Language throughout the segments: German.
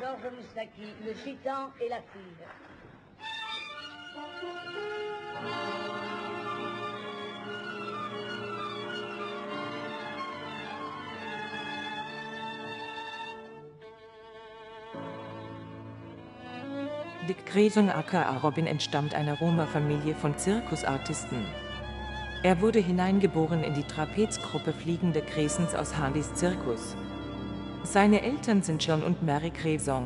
Georges Moustaki, le gitan et la fille. Dick Gresung aka Robin entstammt einer Roma-Familie von Zirkusartisten. Er wurde hineingeboren in die Trapezgruppe Fliegende Gresens aus Harleys Zirkus. Seine Eltern sind John und Mary fille.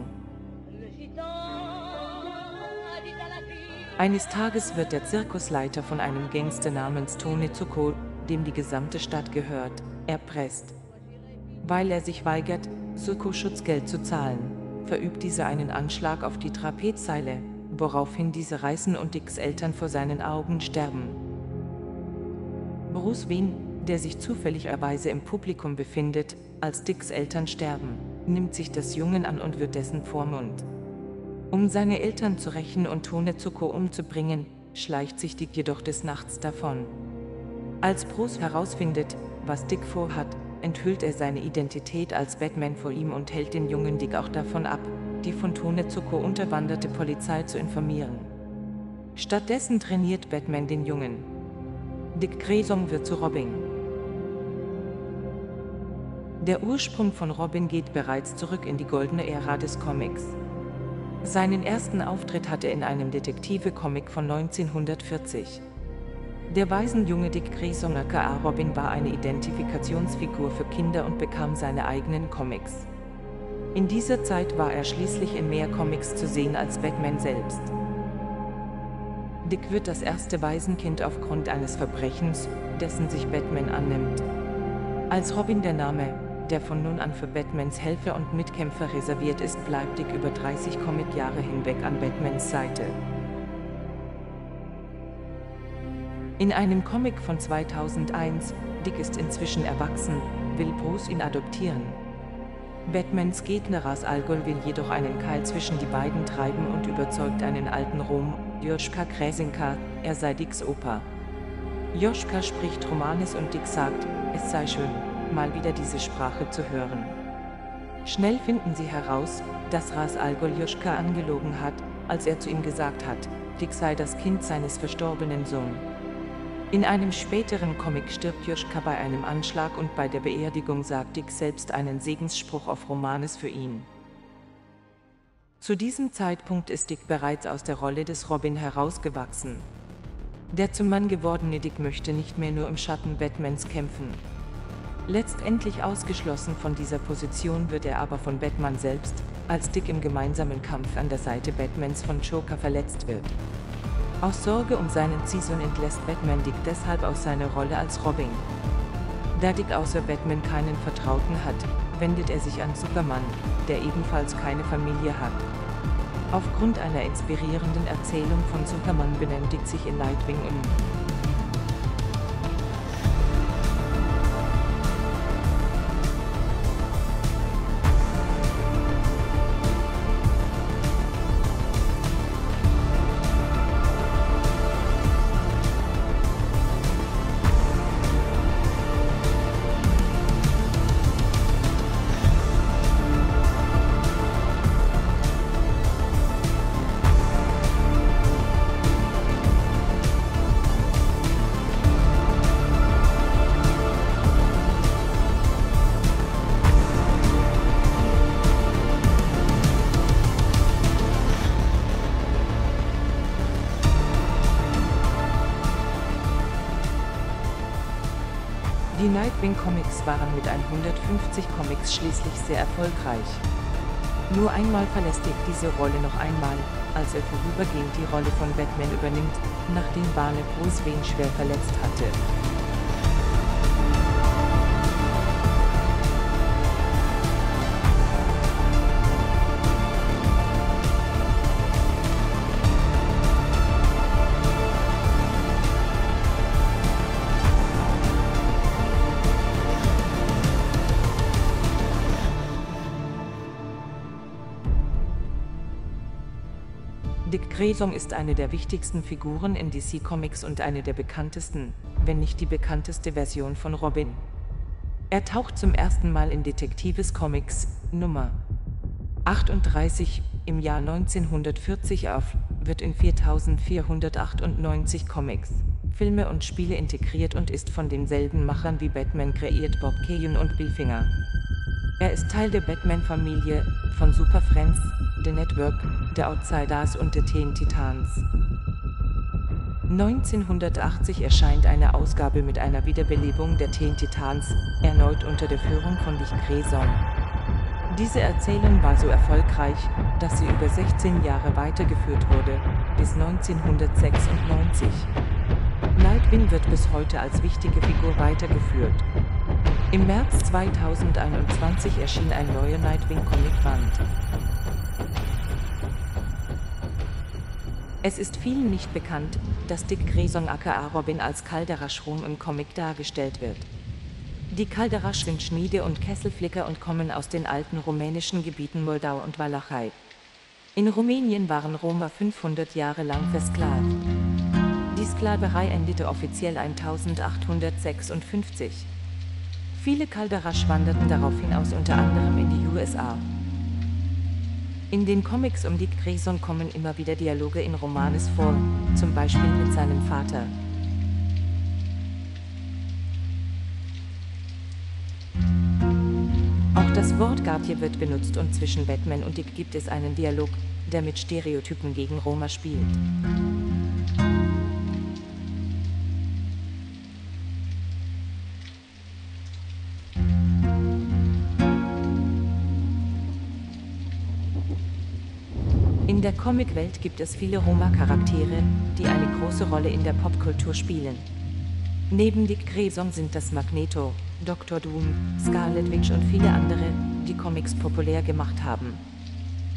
Eines Tages wird der Zirkusleiter von einem Gangster namens Tony Zuko, dem die gesamte Stadt gehört, erpresst. Weil er sich weigert, Zuko Schutzgeld zu zahlen, verübt dieser einen Anschlag auf die Trapezseile, woraufhin diese reißen und Dicks Eltern vor seinen Augen sterben. Bruce Wayne, der sich zufälligerweise im Publikum befindet, als Dicks Eltern sterben, nimmt sich des Jungen an und wird dessen Vormund. Um seine Eltern zu rächen und Tone Zuko umzubringen, schleicht sich Dick jedoch des Nachts davon. Als Bruce herausfindet, was Dick vorhat, enthüllt er seine Identität als Batman vor ihm und hält den jungen Dick auch davon ab, die von Tone Zuko unterwanderte Polizei zu informieren. Stattdessen trainiert Batman den Jungen. Dick Grayson wird zu Robin. Der Ursprung von Robin geht bereits zurück in die goldene Ära des Comics. Seinen ersten Auftritt hatte er in einem Detektive-Comic von 1940. Der Waisenjunge Dick Grayson aka Robin war eine Identifikationsfigur für Kinder und bekam seine eigenen Comics. In dieser Zeit war er schließlich in mehr Comics zu sehen als Batman selbst. Dick wird das erste Waisenkind aufgrund eines Verbrechens, dessen sich Batman annimmt. Als Robin der Name, der von nun an für Batmans Helfer und Mitkämpfer reserviert ist, bleibt Dick über 30 Comic-Jahre hinweg an Batmans Seite. In einem Comic von 2001, Dick ist inzwischen erwachsen, will Bruce ihn adoptieren. Batmans Gegner Ras Al Ghul will jedoch einen Keil zwischen die beiden treiben und überzeugt einen alten Rom, Joschka Kräsinka, er sei Dicks Opa. Joschka spricht Romanes und Dick sagt, es sei schön, mal wieder diese Sprache zu hören. Schnell finden sie heraus, dass Ras Al Ghul Joschka angelogen hat, als er zu ihm gesagt hat, Dick sei das Kind seines verstorbenen Sohnes. In einem späteren Comic stirbt Joschka bei einem Anschlag und bei der Beerdigung sagt Dick selbst einen Segensspruch auf Romanes für ihn. Zu diesem Zeitpunkt ist Dick bereits aus der Rolle des Robin herausgewachsen. Der zum Mann gewordene Dick möchte nicht mehr nur im Schatten Batmans kämpfen. Letztendlich ausgeschlossen von dieser Position wird er aber von Batman selbst, als Dick im gemeinsamen Kampf an der Seite Batmans von Joker verletzt wird. Aus Sorge um seinen Ziehsohn entlässt Batman Dick deshalb aus seiner Rolle als Robin. Da Dick außer Batman keinen Vertrauten hat, wendet er sich an Superman, der ebenfalls keine Familie hat. Aufgrund einer inspirierenden Erzählung von Superman benennt Dick sich in Nightwing um. Die Nightwing Comics waren mit 150 Comics schließlich sehr erfolgreich. Nur einmal verlässt Dick diese Rolle noch einmal, als er vorübergehend die Rolle von Batman übernimmt, nachdem Barney Bruce Wayne schwer verletzt hatte. Dick Grayson ist eine der wichtigsten Figuren in DC Comics und eine der bekanntesten, wenn nicht die bekannteste Version von Robin. Er taucht zum ersten Mal in Detektives Comics Nummer 38 im Jahr 1940 auf, wird in 4498 Comics, Filme und Spiele integriert und ist von denselben Machern wie Batman kreiert Bob Kane und Bill Finger. Er ist Teil der Batman-Familie, von Super Friends, The Network, The Outsiders und The Teen Titans. 1980 erscheint eine Ausgabe mit einer Wiederbelebung der Teen Titans, erneut unter der Führung von Dick Grayson. Diese Erzählung war so erfolgreich, dass sie über 16 Jahre weitergeführt wurde, bis 1996. Nightwing wird bis heute als wichtige Figur weitergeführt. Im März 2021 erschien ein neuer Nightwing Es ist vielen nicht bekannt, dass Dick Grayson aka Robin als Calderasch-Rom im Comic dargestellt wird. Die Calderasch sind Schmiede und Kesselflicker und kommen aus den alten rumänischen Gebieten Moldau und Walachei. In Rumänien waren Roma 500 Jahre lang versklavt. Die Sklaverei endete offiziell 1856. Viele Calderasch wanderten daraufhin aus unter anderem in die USA. In den Comics um Dick Grayson kommen immer wieder Dialoge in Romanes vor, zum Beispiel mit seinem Vater. Auch das Wort Guardian wird benutzt und zwischen Batman und Dick gibt es einen Dialog, der mit Stereotypen gegen Roma spielt. Comicwelt gibt es viele Roma-Charaktere, die eine große Rolle in der Popkultur spielen. Neben Dick Grayson sind das Magneto, Dr. Doom, Scarlet Witch und viele andere, die Comics populär gemacht haben.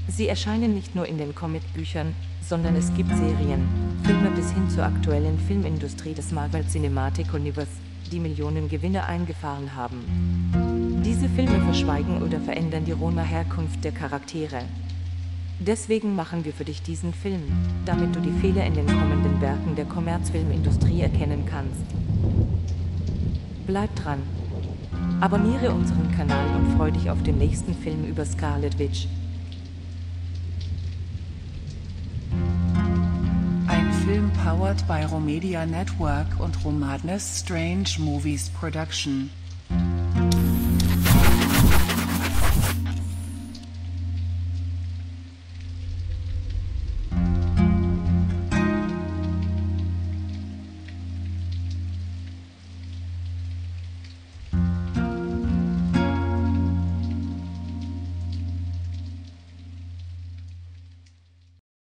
Sie erscheinen nicht nur in den Comicbüchern, sondern es gibt Serien, Filme bis hin zur aktuellen Filmindustrie des Marvel Cinematic Universe, die Millionen Gewinne eingefahren haben. Diese Filme verschweigen oder verändern die Roma-Herkunft der Charaktere. Deswegen machen wir für dich diesen Film, damit du die Fehler in den kommenden Werken der Kommerzfilmindustrie erkennen kannst. Bleib dran! Abonniere unseren Kanal und freu dich auf den nächsten Film über Scarlet Witch. Ein Film powered by Romedia Network und Romadness Strange Movies Production.